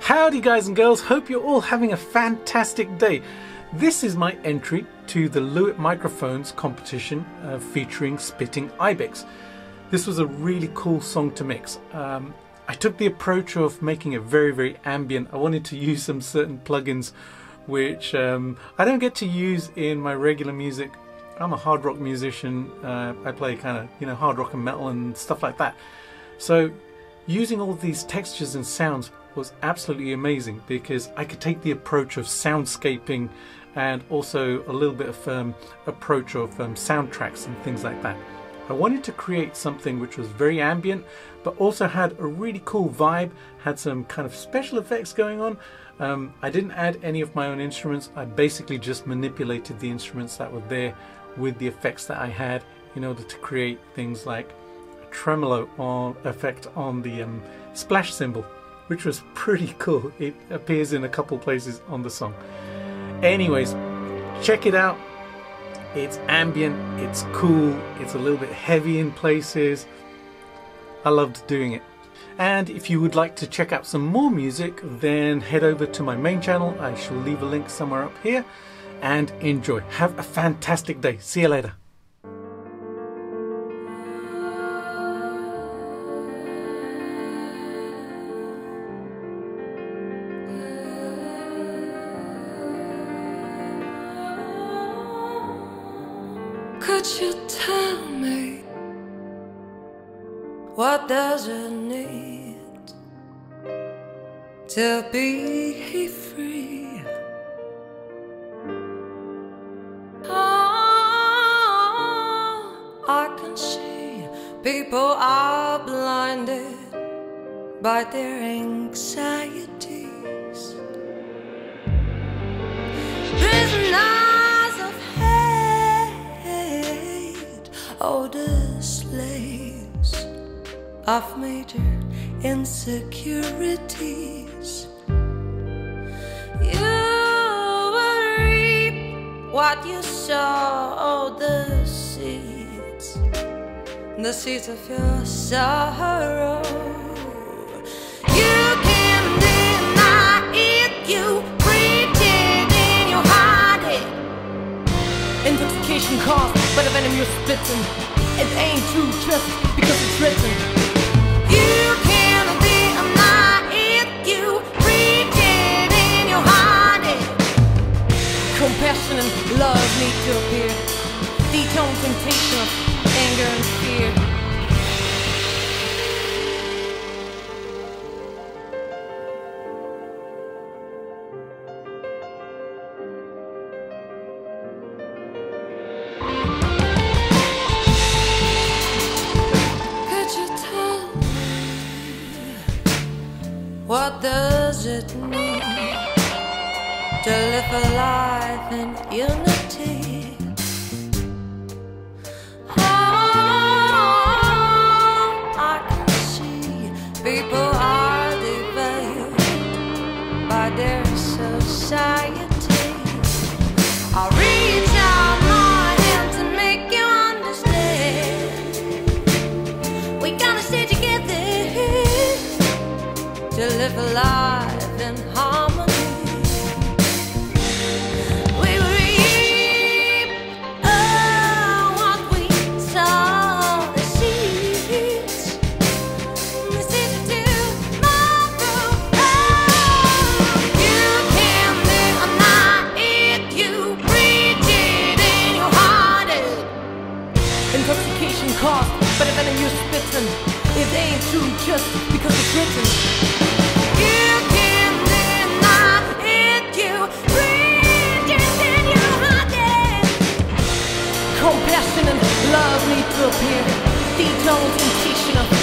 Howdy guys and girls, hope you're all having a fantastic day. This is my entry to the Lewitt Microphones competition uh, featuring Spitting Ibex. This was a really cool song to mix. Um, I took the approach of making it very very ambient. I wanted to use some certain plugins which um, I don't get to use in my regular music. I'm a hard rock musician. Uh, I play kind of you know hard rock and metal and stuff like that. So using all these textures and sounds was absolutely amazing because I could take the approach of soundscaping and also a little bit of um, approach of um, soundtracks and things like that. I wanted to create something which was very ambient but also had a really cool vibe, had some kind of special effects going on. Um, I didn't add any of my own instruments, I basically just manipulated the instruments that were there with the effects that I had in order to create things like a tremolo on, effect on the um, splash cymbal which was pretty cool. It appears in a couple places on the song. Anyways, check it out. It's ambient, it's cool, it's a little bit heavy in places. I loved doing it. And if you would like to check out some more music, then head over to my main channel. I shall leave a link somewhere up here and enjoy. Have a fantastic day. See you later. Could you tell me what does it need to be free? Oh, I can see people are blinded by their anxieties. Prisoners the slaves of major insecurities. You will reap what you sow, the seeds, the seeds of your sorrow. Intoxication caused by the venom you're spitting. It ain't true just because it's written. You can deny it, you preach it in your heart. Compassion and love need to appear. Detone temptation of anger does it mean to live a life in unity? Oh, I can see people are devalued by their society. I'll reach out my hand to make you understand. We gotta stay together to live a life Intoxication caused by the venom you're spitting. It ain't true, just no intention of